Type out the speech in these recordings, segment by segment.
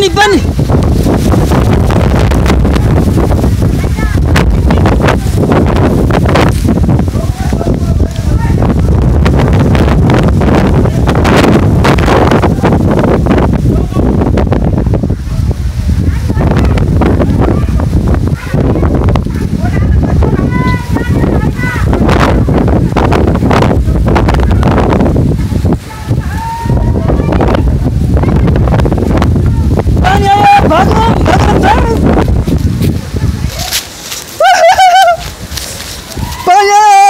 पानी पानी पानी आयो भागो भागो भागो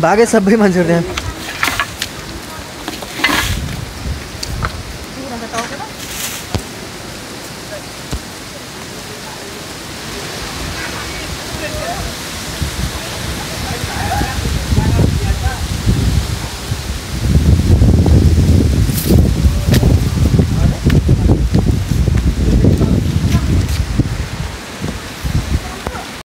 बागे सब भी मंजूर हैं।